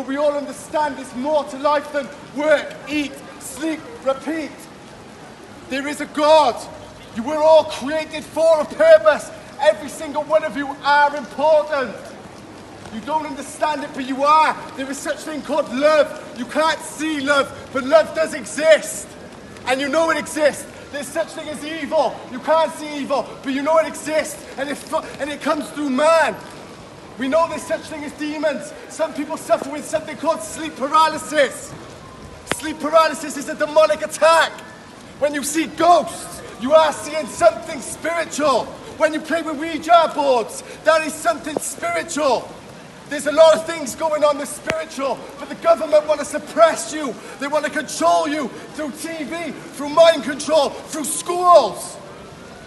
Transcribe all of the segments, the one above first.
but we all understand there's more to life than work, eat, sleep, repeat. There is a God. You were all created for a purpose. Every single one of you are important. You don't understand it, but you are. There is such thing called love. You can't see love, but love does exist. And you know it exists. There's such thing as evil. You can't see evil, but you know it exists. And it, and it comes through man. We know there's such thing as demons. Some people suffer with something called sleep paralysis. Sleep paralysis is a demonic attack. When you see ghosts, you are seeing something spiritual. When you play with Ouija boards, that is something spiritual. There's a lot of things going on that's spiritual, but the government want to suppress you. They want to control you through TV, through mind control, through schools.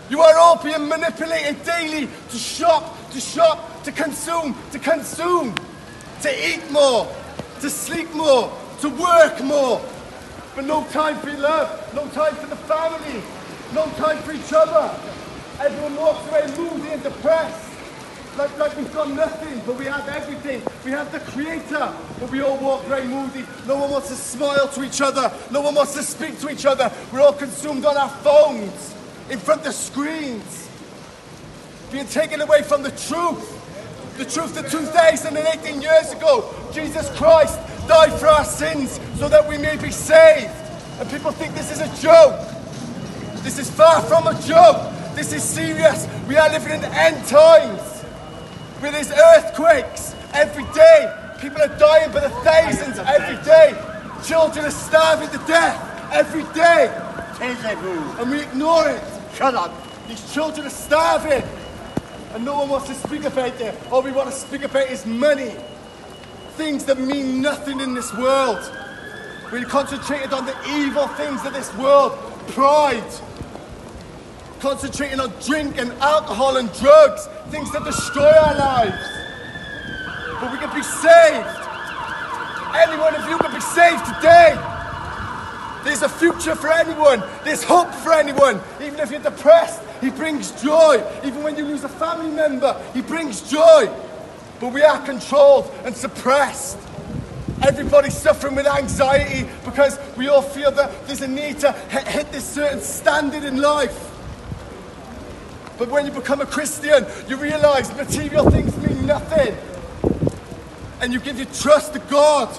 You are all being manipulated daily to shop, to shop, to consume, to consume, to eat more, to sleep more, to work more. But no time for love, no time for the family, no time for each other. Everyone walks away moody and depressed. Like, like we've got nothing, but we have everything. We have the Creator, but we all walk very moody. No one wants to smile to each other. No one wants to speak to each other. We're all consumed on our phones, in front of screens, being taken away from the truth. The truth that 2018 years ago, Jesus Christ died for our sins so that we may be saved. And people think this is a joke. This is far from a joke. This is serious. We are living in end times with these earthquakes every day. People are dying by the thousands every day. Children are starving to death every day. And we ignore it. Shut up. These children are starving. And no one wants to speak about it. All we want to speak about is money. Things that mean nothing in this world. We're concentrated on the evil things of this world. Pride, concentrating on drink and alcohol and drugs, things that destroy our lives. But we can be saved. Any one of you can be saved today. There's a future for anyone. There's hope for anyone. Even if you're depressed, He brings joy. Even when you lose a family member, He brings joy. But we are controlled and suppressed. Everybody's suffering with anxiety because we all feel that there's a need to hit this certain standard in life. But when you become a Christian, you realize material things mean nothing. And you give your trust to God.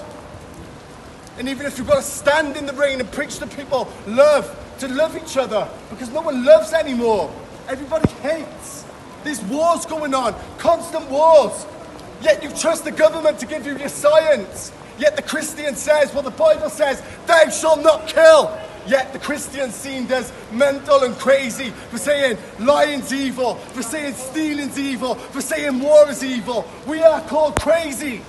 And even if you've got to stand in the rain and preach to people, love, to love each other, because no one loves anymore. Everybody hates. There's wars going on, constant wars. Yet you trust the government to give you your science. Yet the Christian says, well, the Bible says, thou shalt not kill. Yet the Christian scene does mental and crazy for saying lying's evil, for saying stealing's evil, for saying war is evil. We are called crazy.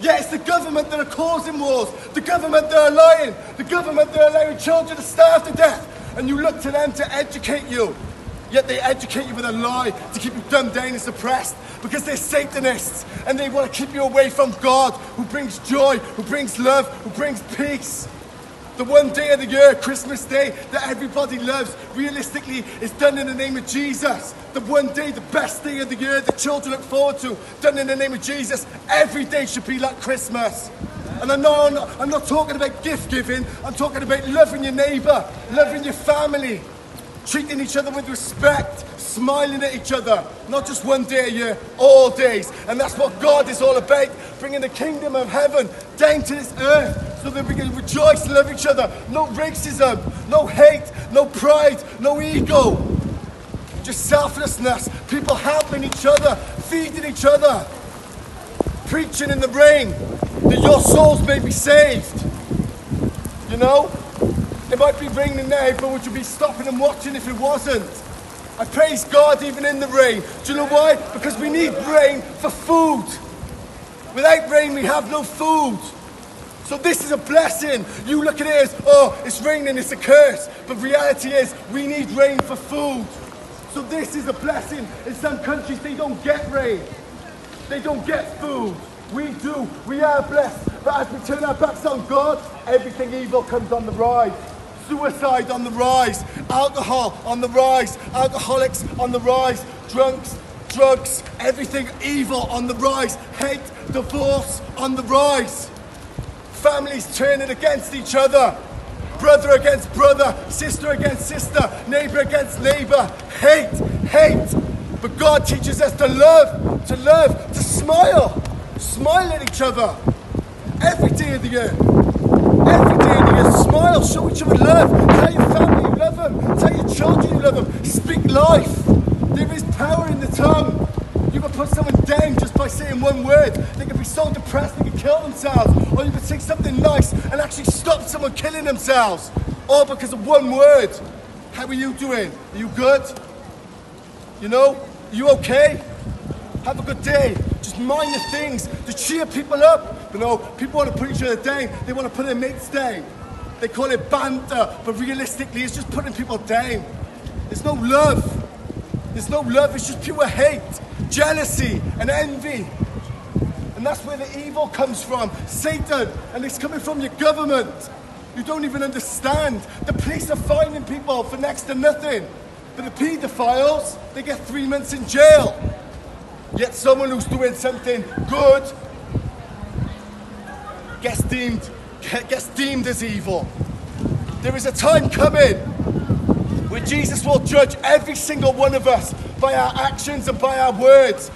Yet it's the government that are causing wars, the government that are lying, the government that are allowing children to starve to death. And you look to them to educate you. Yet they educate you with a lie to keep you dumbed down and suppressed because they're Satanists and they want to keep you away from God who brings joy, who brings love, who brings peace. The one day of the year, Christmas Day, that everybody loves, realistically, is done in the name of Jesus. The one day, the best day of the year that children look forward to, done in the name of Jesus. Every day should be like Christmas. And I know I'm not, I'm not talking about gift giving, I'm talking about loving your neighbour, loving your family, treating each other with respect, smiling at each other, not just one day a year, all days. And that's what God is all about, bringing the kingdom of heaven down to this earth so that we can rejoice and love each other. No racism, no hate, no pride, no ego. Just selflessness, people helping each other, feeding each other, preaching in the rain that your souls may be saved. You know? It might be raining now, but would you be stopping and watching if it wasn't? I praise God even in the rain. Do you know why? Because we need rain for food. Without rain, we have no food. So this is a blessing. You look at it as, oh, it's raining, it's a curse. But reality is, we need rain for food. So this is a blessing. In some countries, they don't get rain. They don't get food. We do. We are blessed. But as we turn our backs on God, everything evil comes on the rise. Suicide on the rise. Alcohol on the rise. Alcoholics on the rise. Drunks, drugs, everything evil on the rise. Hate, divorce on the rise. Families turning against each other. Brother against brother, sister against sister, neighbor against neighbor. Hate, hate. But God teaches us to love, to love, to smile. Smile at each other. Every day of the year. Every day of the year. Smile, show each other love. Tell your family you love them. Tell your children you love them. Speak life. There is power in the tongue. Can put someone down just by saying one word. They can be so depressed they can kill themselves. Or you can say something nice and actually stop someone killing themselves. All because of one word. How are you doing? Are you good? You know? Are you okay? Have a good day. Just mind the things to cheer people up. You know, people want to put each other down. They want to put their mates down. They call it banter, but realistically, it's just putting people down. There's no love. There's no love. It's just pure hate, jealousy, and envy. And that's where the evil comes from. Satan. And it's coming from your government. You don't even understand. The police are finding people for next to nothing. But the paedophiles, they get three months in jail. Yet someone who's doing something good gets deemed, gets deemed as evil. There is a time coming where Jesus will judge every single one of us by our actions and by our words.